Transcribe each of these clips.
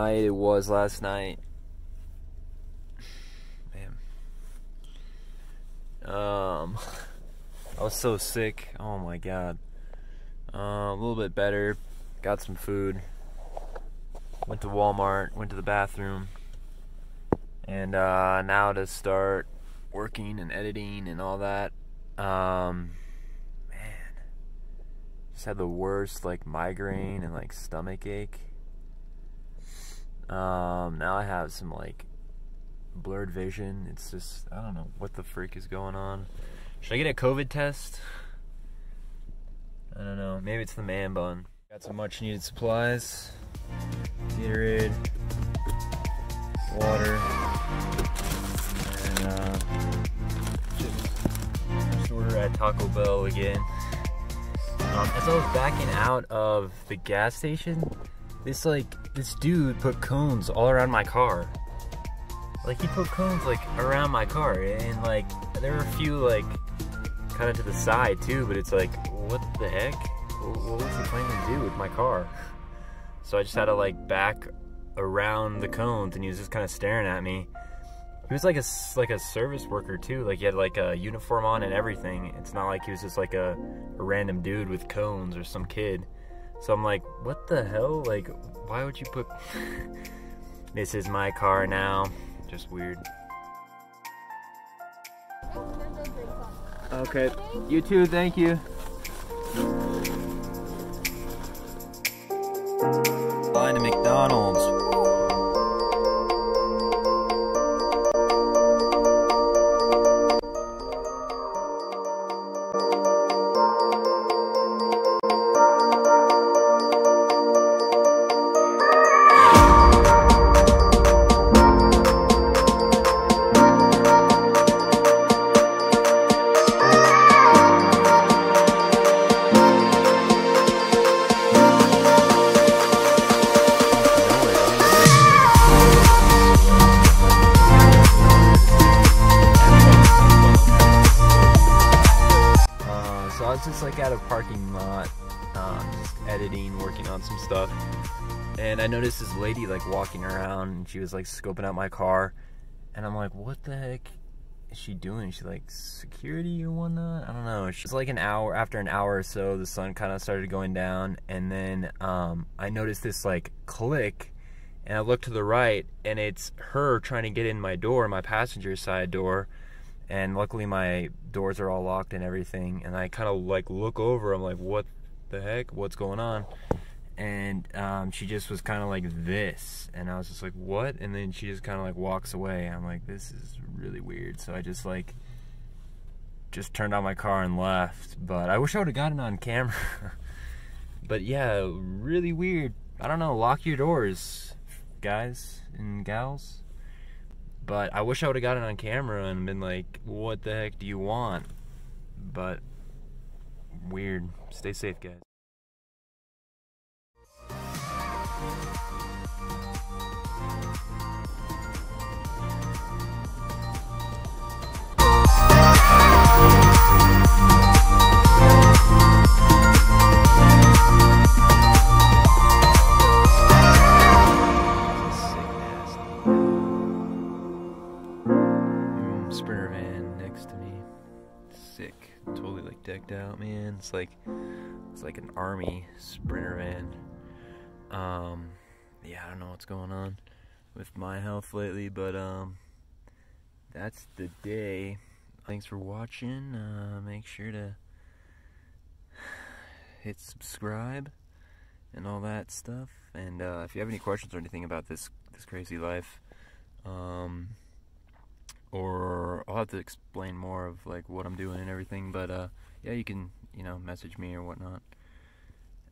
night it was last night. Man. Um, I was so sick. Oh my god. Uh, a little bit better. Got some food. Went to Walmart. Went to the bathroom. And uh, now to start working and editing and all that. Um, man, just had the worst like migraine and like stomach ache. Um, now I have some like blurred vision. It's just I don't know what the freak is going on. Should I get a COVID test? I don't know. Maybe it's the man bun. Got some much needed supplies. Gatorade, water, and uh, just order at Taco Bell again. Um, as I was backing out of the gas station, this like this dude put cones all around my car. Like he put cones like around my car, and like there were a few like kind of to the side too. But it's like, what the heck? What was he planning to do with my car? So I just had to like back around the cones, and he was just kind of staring at me. He was like a like a service worker too. Like he had like a uniform on and everything. It's not like he was just like a, a random dude with cones or some kid. So I'm like, what the hell? Like, why would you put... this is my car now. Just weird. Okay. You too, thank you. Line to McDonald's. Like at a parking lot, um, just editing, working on some stuff. And I noticed this lady like walking around and she was like scoping out my car. And I'm like, what the heck is she doing? She like security or whatnot? I don't know. She's like an hour, after an hour or so, the sun kind of started going down. And then um, I noticed this like click and I look to the right and it's her trying to get in my door, my passenger side door and luckily my doors are all locked and everything. And i kind of like look over. I'm like what the heck? What's going on? And um, she just was kind of like this. And i was just like what? And then she just kind of like walks away. I'm like this is really weird. So i just like just turned on my car and left. But i wish i would have gotten on camera. But yeah really weird. I don't know. Lock your doors guys and gals but I wish I would have gotten it on camera and been like, what the heck do you want? But weird. Stay safe, guys. Decked out, man. It's like it's like an army sprinter van. Um, yeah, I don't know what's going on with my health lately, but um, that's the day. Thanks for watching. Uh, make sure to hit subscribe and all that stuff. And uh, if you have any questions or anything about this this crazy life, um, or have to explain more of like what I'm doing and everything. But uh, yeah, you can you know message me or whatnot,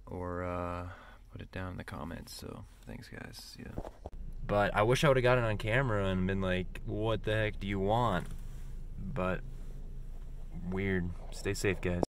or uh, put it down in the comments. So thanks, guys. Yeah. But I wish I would have gotten on camera and been like, "What the heck do you want?" But weird. Stay safe, guys.